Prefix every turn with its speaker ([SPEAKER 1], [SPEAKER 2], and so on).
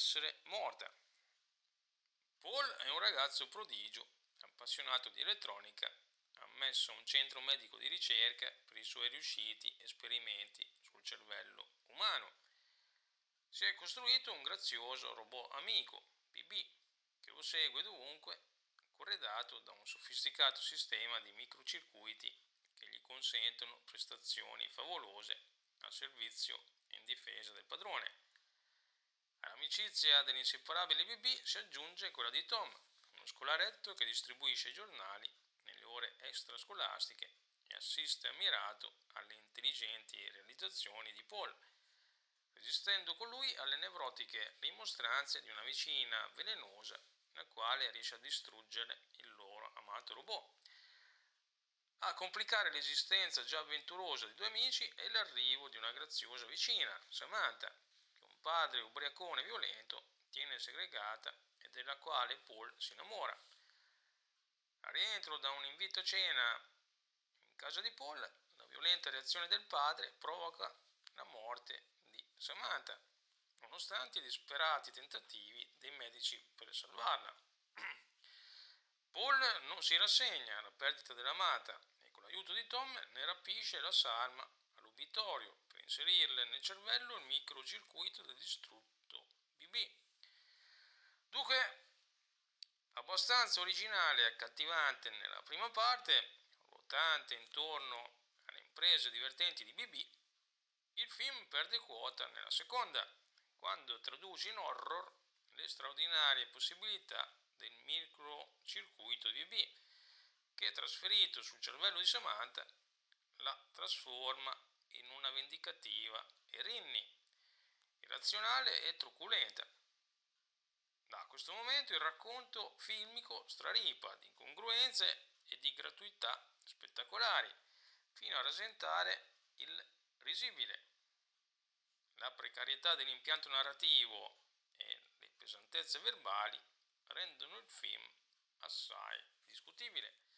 [SPEAKER 1] essere morta. Paul è un ragazzo prodigio, appassionato di elettronica, ammesso a un centro medico di ricerca per i suoi riusciti esperimenti sul cervello umano. Si è costruito un grazioso robot amico, BB, che lo segue dovunque, corredato da un sofisticato sistema di microcircuiti che gli consentono prestazioni favolose al servizio e in difesa del padrone. All'amicizia dell'inseparabile BB si aggiunge quella di Tom, uno scolaretto che distribuisce giornali nelle ore extrascolastiche e assiste ammirato alle intelligenti realizzazioni di Paul, resistendo con lui alle nevrotiche rimostranze di una vicina velenosa la quale riesce a distruggere il loro amato robot. A complicare l'esistenza già avventurosa di due amici è l'arrivo di una graziosa vicina, Samantha, padre ubriacone violento tiene segregata e della quale Paul si innamora. A rientro da un invito a cena in casa di Paul, la violenta reazione del padre provoca la morte di Samantha, nonostante i disperati tentativi dei medici per salvarla. Paul non si rassegna alla perdita dell'amata e con l'aiuto di Tom ne rapisce la salma all'ubitorio inserirle nel cervello il microcircuito del distrutto BB. Dunque, abbastanza originale e accattivante nella prima parte, ruotante intorno alle imprese divertenti di BB, il film perde quota nella seconda, quando traduce in horror le straordinarie possibilità del microcircuito di BB, che trasferito sul cervello di Samantha la trasforma in una vendicativa Erinni, irrazionale e truculenta. Da questo momento il racconto filmico straripa di incongruenze e di gratuità spettacolari, fino a rasentare il risibile. La precarietà dell'impianto narrativo e le pesantezze verbali rendono il film assai discutibile.